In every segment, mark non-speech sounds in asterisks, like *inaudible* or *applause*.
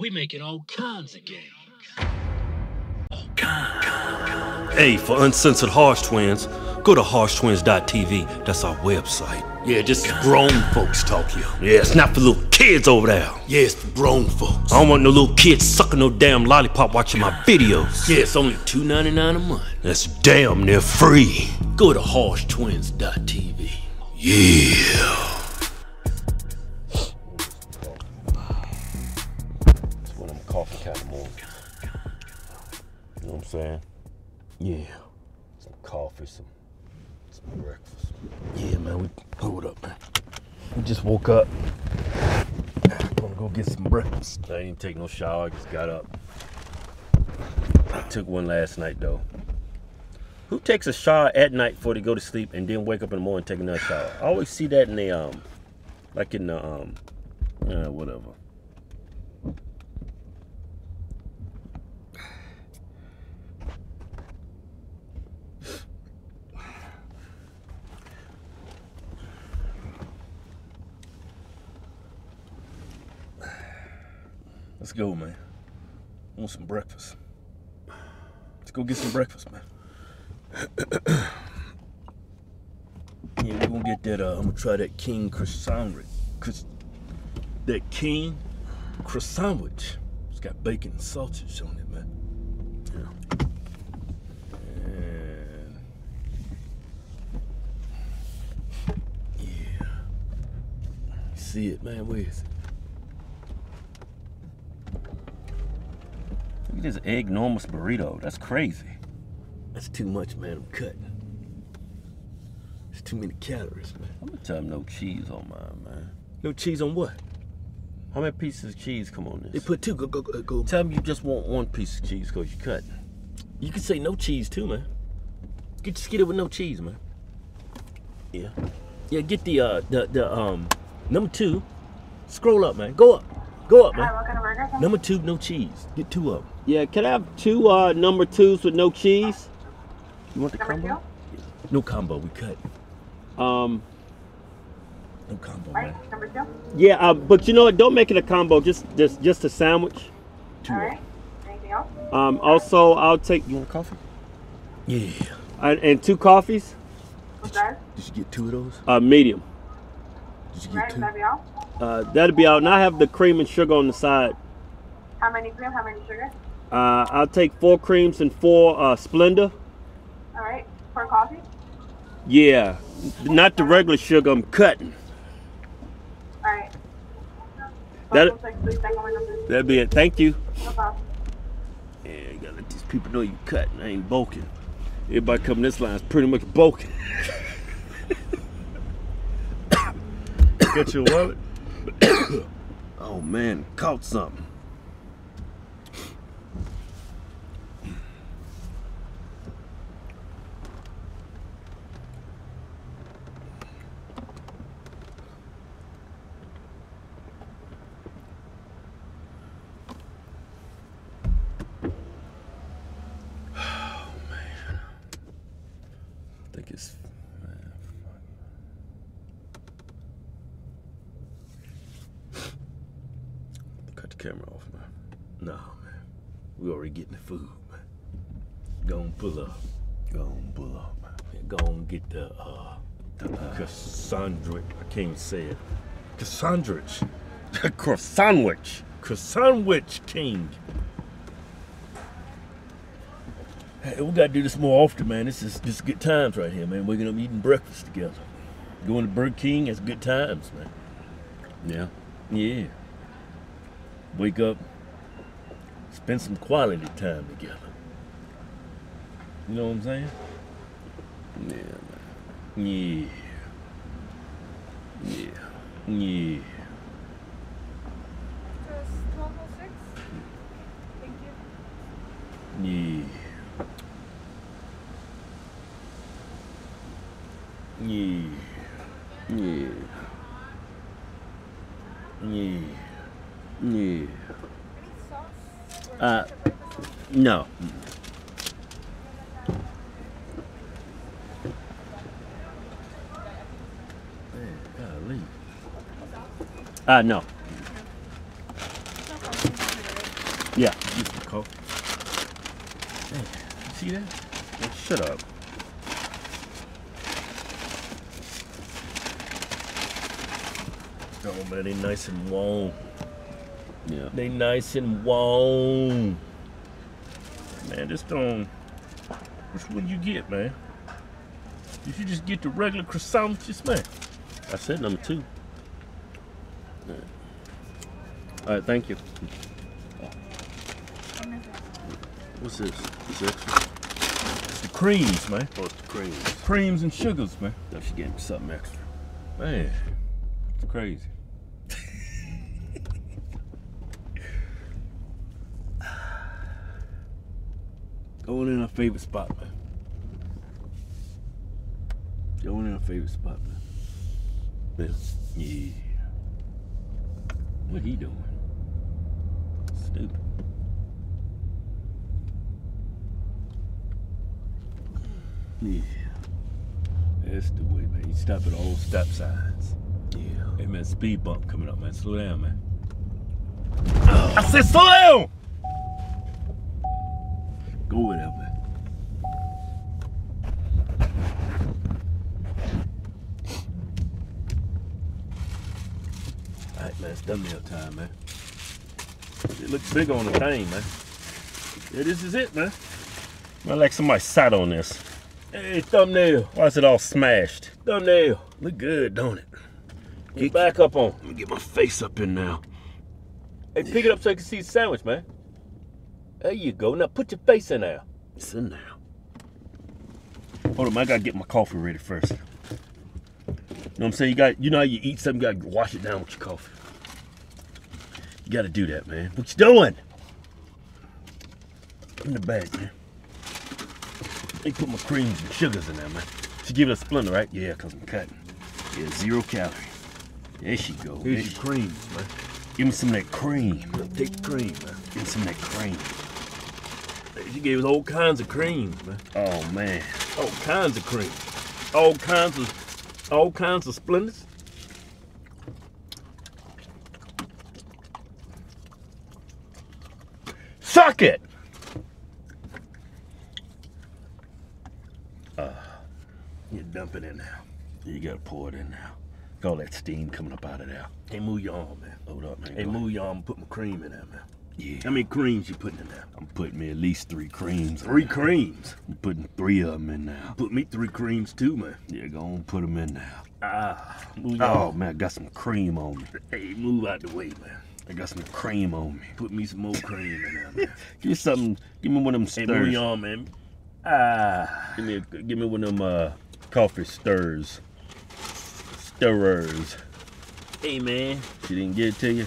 We making all kinds of games. Hey, for uncensored Hodge Twins, go to hodgetwins.tv. That's our website. Yeah, just grown folks talk here. Yeah, it's not for little kids over there. Yeah, it's for grown folks. I don't want no little kids sucking no damn lollipop watching my videos. Yeah, it's only $2.99 a month. That's damn near free. Go to hodgetwins.tv. Yeah. Kind of more. You know what I'm saying? Yeah. Some coffee, some some breakfast. Yeah, man, we hold up, man. We just woke up. Gonna go get some breakfast. I didn't take no shower, I just got up. I took one last night though. Who takes a shower at night before they go to sleep and then wake up in the morning and take another shower? I always see that in the um like in the um uh, whatever. Let's go, man. I want some breakfast. Let's go get some breakfast, man. *clears throat* yeah, we're gonna get that. Uh, I'm gonna try that King croissant. Cause that King croissant sandwich. It's got bacon and sausage on it, man. Yeah. See it, man. Where is it? Look at this egg enormous burrito. That's crazy. That's too much, man. I'm cutting. It's too many calories, man. I'm gonna tell him no cheese on mine, man. No cheese on what? How many pieces of cheese come on this? They put two. Go, go, go, go. Tell him you just want one piece of cheese because you're cutting. You can say no cheese too, man. Get just get it with no cheese, man. Yeah. Yeah, get the uh the the um number two. Scroll up, man. Go up. Go up, man. Hi, what kind of burger? Number two, no cheese. Get two of them. Yeah, can I have two uh, number twos with no cheese? You want the Number combo? No combo. We cut. Um, No combo, Right, man. number two. yeah, uh, but you know what? Don't make it a combo. Just just just a sandwich. Two. All of 'em. Anything else? Um, also, I'll take You want coffee? Yeah. and two coffees. What's that? Did you get two of those? Uh, medium. Did you Right, get two? That'll be all. Uh, that'll be out. And I have the cream and sugar on the side. How many cream? How many sugar? Uh, I'll take four creams and four uh, Splenda. All right. For coffee. Yeah, not the regular sugar. I'm cutting. All right. That- Looks like three second window, please. That'll be it. Thank you. No problem. Yeah, you gotta let these people know you cutting. I ain't bulking. Everybody coming this line is pretty much bulking. Get your wallet? *coughs* Oh man, caught something. I think it's. man, fuck. Cut the camera off, man. No, man. We already getting the food, man. Go and pull up. Go on, pull up, man. And go and get the uh the Cassandra. I can't even say it. Cassandra. *laughs* Croissantwich. Cassandwich King. Hey, we gotta do this more often, man. This is just good times right here, man. Waking up eating breakfast together. Going to Burger King, that's good times, man. Yeah. Yeah. Wake up, spend some quality time together. You know what I'm saying? Yeah, man. Yeah. Yeah. Yeah. Just 1206. Thank you. Yeah. Yeah. Yeah. Yeah. Yeah. Any sauce? Or Uh, just your breakfast? No. Man. Uh, no. Yeah, you see that? Shut up. Oh man, they nice and warm. Yeah. They nice and warm. Man, this don't. Which one you get, man? Did you just get the regular croissant sandwiches, man? I said number two. All right, thank you. What's this? Is extra? It's the creams, man. Oh, it's the creams. Creams and sugars, man. Now she gave me something extra. Man, it's crazy. Going in our favorite spot, man. Going in our favorite spot, man. Yeah. Yeah. What he doing? Stupid. Yeah. That's the way, man. You stop at all stop signs. Yeah. Hey, man, speed bump coming up, man. Slow down, man. I said slow down! Go with that. All right, man. It's thumbnail time, man. It looks big on the thing, man. Yeah, this is it, man. I like somebody sat on this. Hey, thumbnail. Why is it all smashed? Thumbnail. Look good, don't it? Get back up on. Let me get my face up in now. Hey, pick it up so I can see the sandwich, man. There you go. Now put your face in there. It's in there. Hold on, I gotta get my coffee ready first. You know what I'm saying? You got, you know how you eat something, you gotta wash it down with your coffee. You gotta do that, man. What you doing? In the bag, man. They put my creams and sugars in there, man. She give it a Splenda, right? Yeah, cause I'm cutting. Yeah, zero calorie. There she go. There Here's she- your creams, man. Give me some of that cream. Take the cream, man. Give me some of that cream. She gave us all kinds of creams, man. Oh man. All kinds of cream. All kinds of, all kinds of Splendas. Suck it! Uh, you dump it in now. You gotta pour it in now. Got all that steam coming up out of there. Hey, move your arm, man. Hold up, man. Hey, move your arm and put my cream in there, man. Yeah. How many creams you putting in there? I'm putting me at least three creams. Three creams. I'm putting three of them in now. Put me three creams too, man. Yeah, go on, put them in now. Ah, move Oh man, I got some cream on me. Hey, move out the way, man. I got some cream on me. Put me some more cream in there, man. *laughs* Give me something. Give me one of them Hey, move stirs. your man. Ah. Give me, a, give me one of them uh, coffee stirs. Stirrers. Hey, man. She didn't get it to you.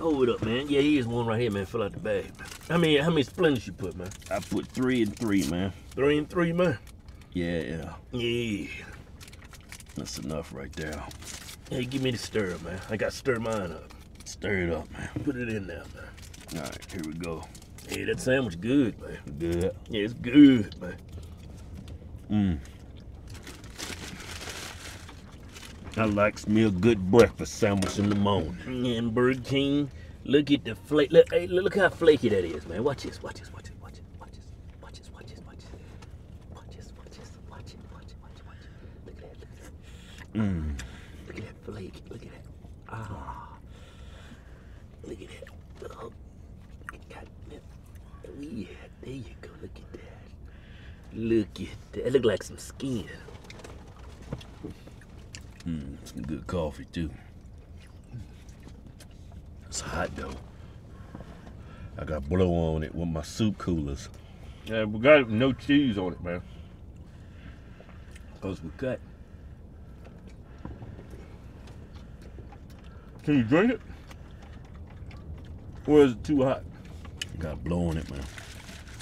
Hold it up, man. Yeah, here's one right here, man. Fill out the bag, man. How many, how many Splendas you put, man? I put three and three, man. Three and three, man. Yeah, yeah. Yeah. That's enough right there. Hey, give me the stir, man. I got to stir mine up. Stir it up, man. Put it in there, man. All right, here we go. Hey, that sandwich good, man. Good. Yeah, it's good, man. Mm. I likes me a good breakfast sandwich in the morning. And Burger King, look at the flake. Look, hey, look how flaky that is, man. Watch this, watch this, watch this, watch this, watch this, watch this, watch this, watch this. Watch this, watch this, watch it, watch it, watch it, watch it. Look at that, look at that. Mm. Look at that flake, look at that. Ah. Look at that. Oh. God, man. Yeah, there you go, look at that. Look at that. It look like some skin. Mm, some good coffee too. It's hot though. I got blow on it with my soup coolers. Yeah, we got no cheese on it, man. Cause we cut. Can you drink it? Or is it too hot? Got blow on it, man.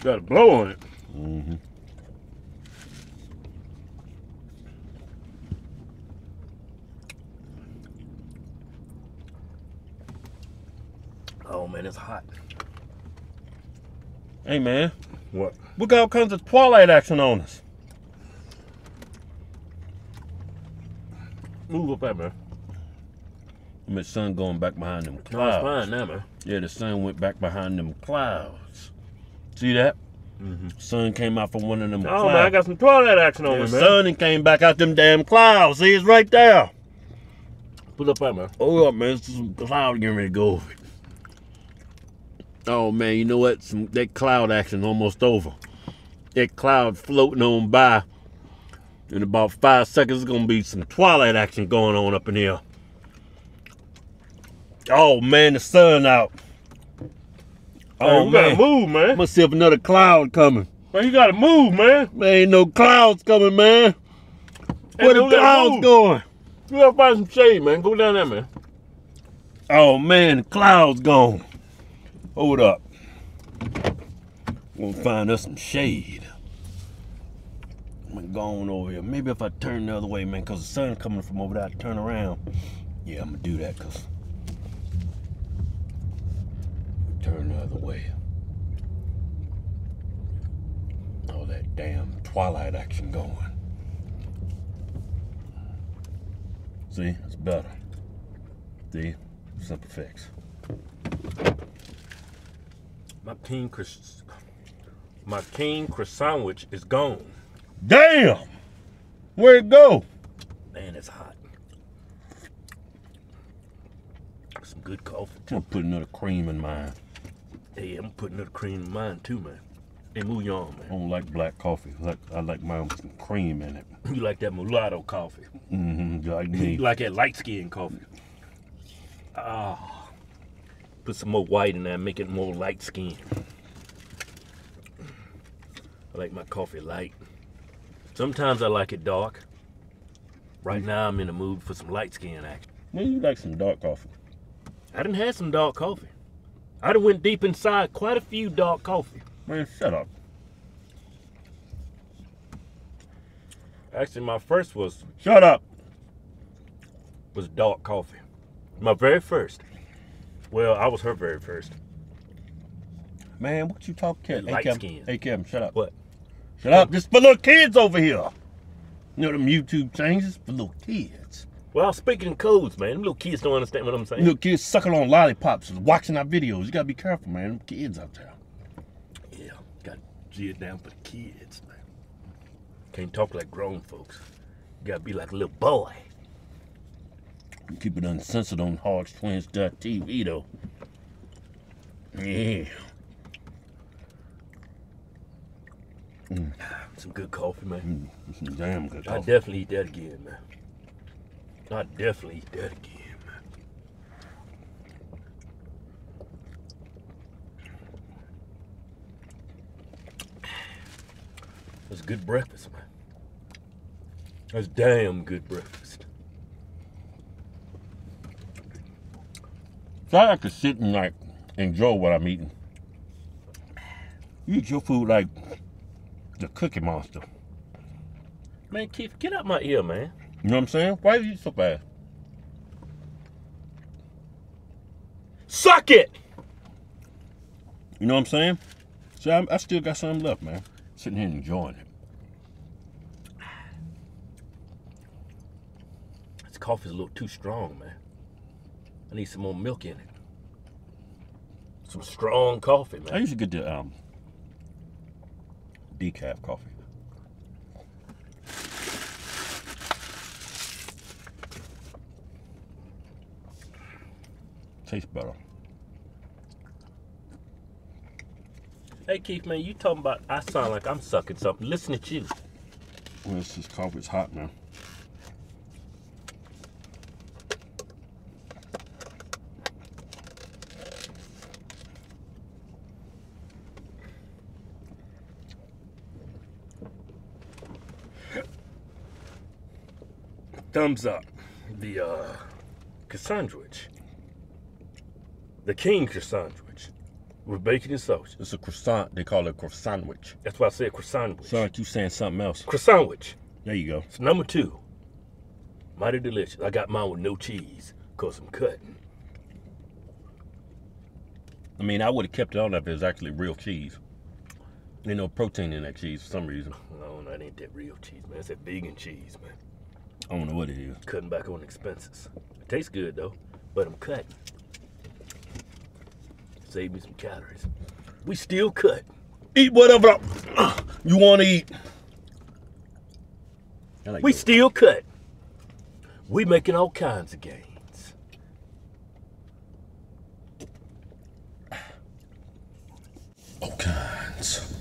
Got a blow on it. Mm-hmm. Oh man, it's hot. Hey man, What? we got all kinds of Twilight action on us. Move up there, man. My son going back behind them No, clouds. fine now, man. Yeah, the sun went back behind them clouds. See that? Mm-hmm. Sun came out from one of them Oh clouds. man, I got some twilight action on the me, man. sun and came back out them damn clouds. See, it's right there. Put up that man. Hold up, man. It's some cloud getting ready to go over it. Oh man, you know what? Some that cloud action almost over. That cloud floating on by. In about five seconds, it's gonna be some twilight action going on up in here. Oh man, the sun out. Oh, Oh you gotta man, move, man. I'm gonna see if another cloud coming. Man, you gotta move, man. Man, ain't no clouds coming, man. Hey, Where the clouds going? You gotta find some shade, man. Go down there, man. Oh man, the clouds gone. Hold up. We'll find us some shade. I'm gonna go on over here. Maybe if I turn the other way, man, cause the sun coming from over there, I turn around. Yeah, I'm gonna do that, cause turn the other way. All that damn twilight action going. See, it's better. See, simple fix. My king Chris, my king croissant sandwich is gone. Damn! Where'd it go? Man, it's hot. Some good coffee Too. I'm gonna put another cream in mine. Hey, I'm putting another cream in mine too, man. Hey, move you on, I don't like black coffee. I like, I like mine with some cream in it. *laughs* You like that mulatto coffee? Mm-hmm. Like *laughs* You like that light skin coffee? Ah, put some more white in there, make it more light skin. I like my coffee light. Sometimes I like it dark. Right now, I'm in the mood for some light skin action. Man, you like some dark coffee. I done had some dark coffee. I done went deep inside quite a few dark coffee. Man, shut up. Actually, my first was Shut up. was dark coffee. My very first. Well, I was her very first. Man, what you talking? Hey, Light Kevin. skin. Hey, Kevin, shut up. What? Shut up. This for little kids over here. You know them YouTube changes for little kids. Well, I'm speaking in codes, man. Them little kids don't understand what I'm saying. Little kids sucking on lollipops watching our videos. You gotta be careful, man. Them kids out there. Yeah, got to G it down for the kids, man. Can't talk like grown folks. You gotta be like a little boy. Keep it uncensored on HodgeTwins.tv though. Yeah. Mm. Some good coffee, man. Mm, some damn good coffee. I definitely eat that again, man. I definitely eat that again, man. That's good breakfast, man. That's damn good breakfast. So I like to sit and like enjoy what I'm eating. You eat your food like the Cookie Monster. Man, Keith, get out my ear, man. You know what I'm saying? Why are you so fast? Suck it! You know what I'm saying? See, I, I still got something left, man. Sitting here enjoying it. This coffee's a little too strong, man. I need some more milk in it. Some strong coffee, man. I usually get the um, decaf coffee. Tastes better. Hey, Keith, man, you talking about I sound like I'm sucking something. Listen to you. Well, coffee's hot, man. Thumbs up. The, uh, Cassandwich. The King Cassandwich. With bacon and sausage. It's a croissant. They call it a croissant sandwich. That's why I said croissantwich. Like you saying something else. Croissantwich. There you go. It's number two. Mighty delicious. I got mine with no cheese. Cause I'm cutting. I mean, I would have kept it on if it was actually real cheese. Ain't no protein in that cheese for some reason. No, that ain't that real cheese, man. It's that vegan cheese, man. I don't know what it is. Cutting back on expenses. It tastes good though, but I'm cutting. Save me some calories. We still cut. Eat whatever you want to eat. Like We that. still cut. We making all kinds of gains. all kinds.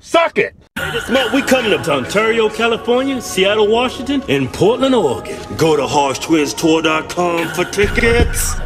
Suck This we coming up to Ontario, California, Seattle, Washington, and Portland, Oregon. Go to HodgeTwinsTour.com for tickets.